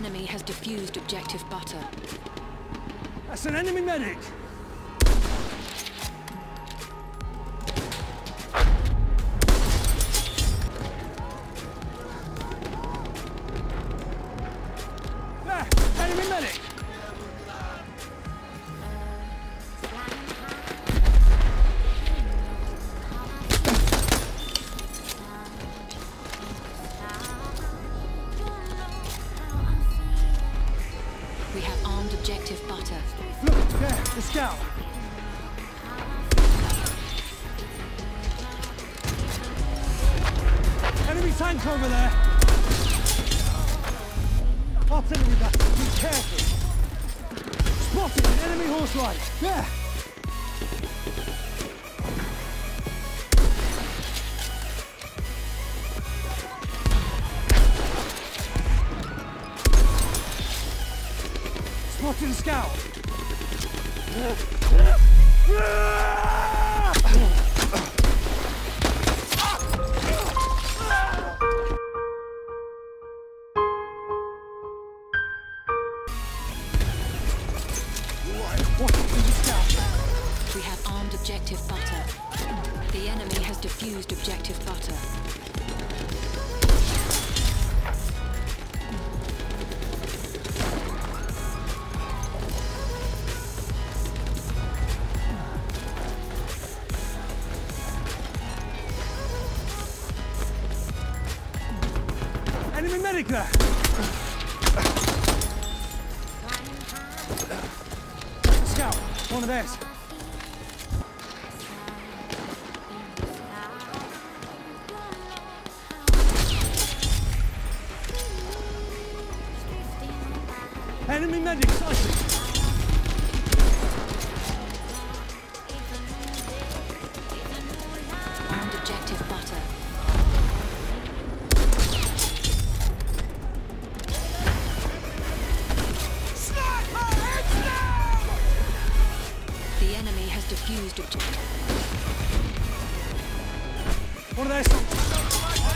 enemy has defused objective butter. That's an enemy medic! Objective butter. Look, there, the scout! Enemy tank over there! Artillery battery, be careful! Spotted an enemy horse rider! There! A scout! We have armed objective butter. The enemy has defused objective butter. Enemy medic there! Scout, one of theirs. Enemy medic sighted! has defused eso!